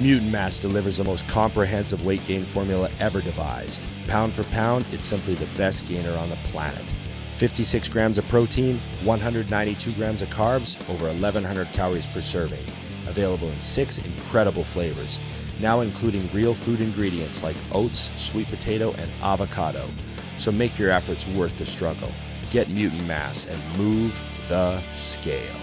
Mutant Mass delivers the most comprehensive weight gain formula ever devised. Pound for pound, it's simply the best gainer on the planet. 56 grams of protein, 192 grams of carbs, over 1100 calories per serving. Available in six incredible flavors, now including real food ingredients like oats, sweet potato, and avocado. So make your efforts worth the struggle. Get Mutant Mass and move the scale.